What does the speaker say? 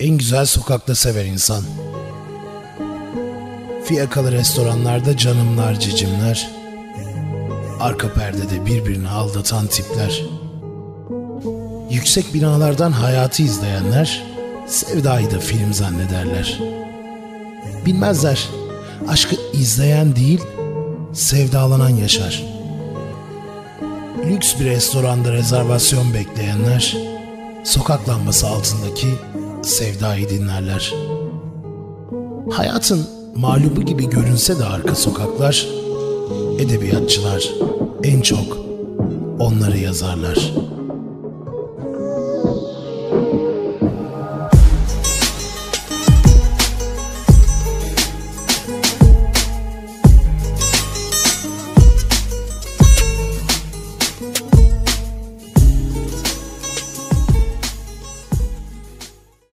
en güzel sokakta sever insan. Fiyakalı restoranlarda canımlar cicimler. Arka perdede birbirini aldatan tipler. Yüksek binalardan hayatı izleyenler sevdayı da film zannederler. Bilmezler aşkı izleyen değil sevdalanan yaşar. Lüks bir restoranda rezervasyon bekleyenler sokak lambası altındaki sevdayı dinlerler. Hayatın mağlubu gibi görünse de arka sokaklar, edebiyatçılar en çok onları yazarlar.''